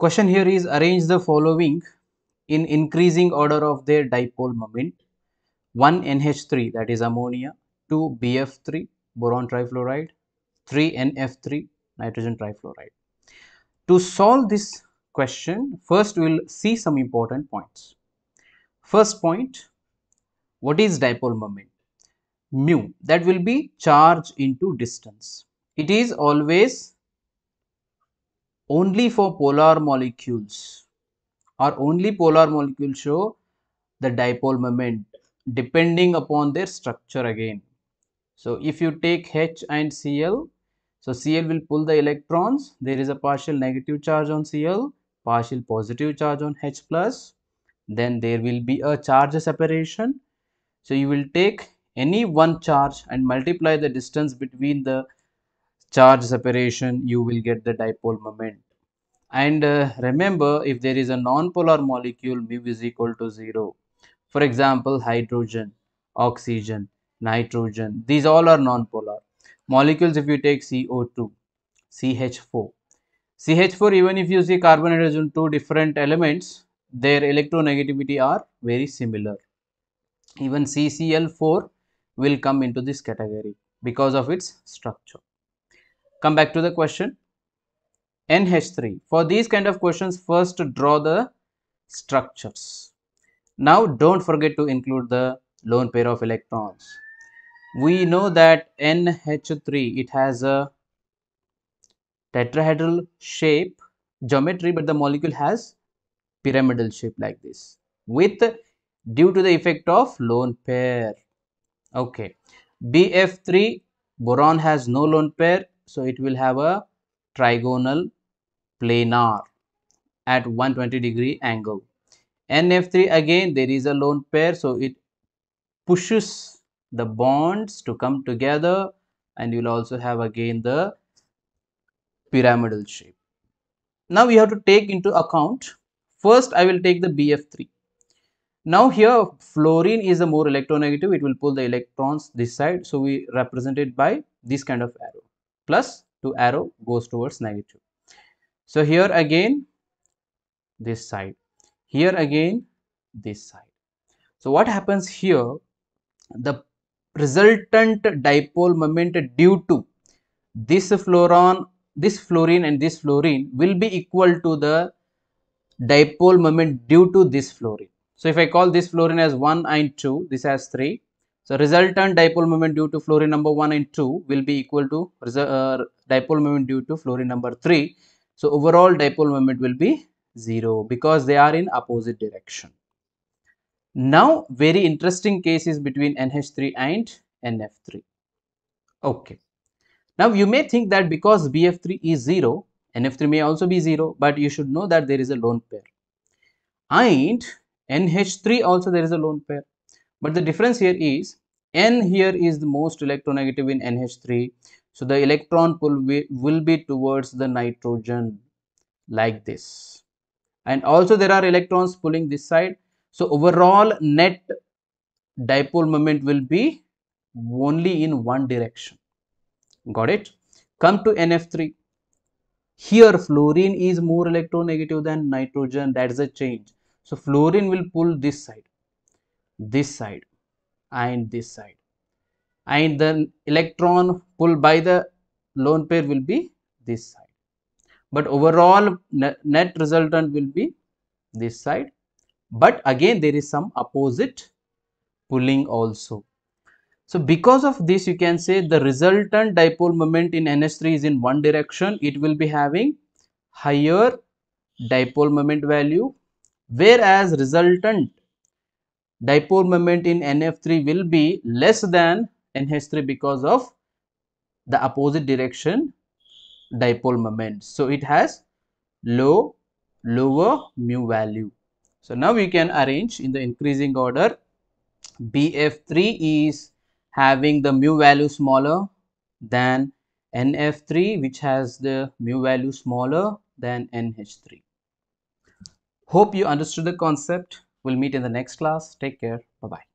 Question here is arrange the following in increasing order of their dipole moment. 1 NH3 that is ammonia, 2 BF3 boron trifluoride, 3 NF3 nitrogen trifluoride. To solve this question, first we will see some important points. First point, what is dipole moment? Mu, that will be charge into distance. It is always only for polar molecules or only polar molecules show the dipole moment depending upon their structure again. So, if you take H and Cl, so Cl will pull the electrons, there is a partial negative charge on Cl, partial positive charge on H plus, then there will be a charge separation. So, you will take any one charge and multiply the distance between the charge separation, you will get the dipole moment. And uh, remember, if there is a non-polar molecule, mu is equal to 0 for example, hydrogen, oxygen, nitrogen, these all are non-polar. Molecules if you take CO2, CH4. CH4 even if you see carbon hydrogen two different elements, their electronegativity are very similar. Even CCl4 will come into this category because of its structure. Come back to the question. NH3. For these kind of questions, first draw the structures. Now don't forget to include the lone pair of electrons. We know that NH3 it has a tetrahedral shape geometry but the molecule has pyramidal shape like this with due to the effect of lone pair. Okay. BF3 boron has no lone pair so it will have a trigonal planar at 120 degree angle NF3 again there is a lone pair so it pushes the bonds to come together and you will also have again the pyramidal shape. Now we have to take into account first I will take the BF3. Now here fluorine is the more electronegative it will pull the electrons this side so we represent it by this kind of arrow plus to arrow goes towards negative. So here again this side. Here again this side. So what happens here? The resultant dipole moment due to this fluoron this fluorine and this fluorine will be equal to the dipole moment due to this fluorine. So if i call this fluorine as 1 and 2 this has 3 so resultant dipole moment due to fluorine number 1 and 2 will be equal to uh, dipole moment due to fluorine number 3 so overall dipole moment will be 0 because they are in opposite direction. Now, very interesting case is between NH3 and NF3. Okay. Now, you may think that because BF3 is 0, NF3 may also be 0, but you should know that there is a lone pair. And NH3 also there is a lone pair. But the difference here is N here is the most electronegative in NH3. So, the electron pull will be towards the nitrogen like this. And also there are electrons pulling this side. So overall net dipole moment will be only in one direction. Got it? Come to nf3 here fluorine is more electronegative than nitrogen. That is a change. So fluorine will pull this side this side and this side. And the electron pulled by the lone pair will be this side. But overall net resultant will be this side. But again there is some opposite pulling also. So because of this you can say the resultant dipole moment in ns3 is in one direction. It will be having higher dipole moment value whereas resultant dipole moment in NF3 will be less than NH3 because of the opposite direction dipole moment. So, it has low, lower mu value. So, now we can arrange in the increasing order BF3 is having the mu value smaller than NF3 which has the mu value smaller than NH3. Hope you understood the concept. We'll meet in the next class. Take care. Bye-bye.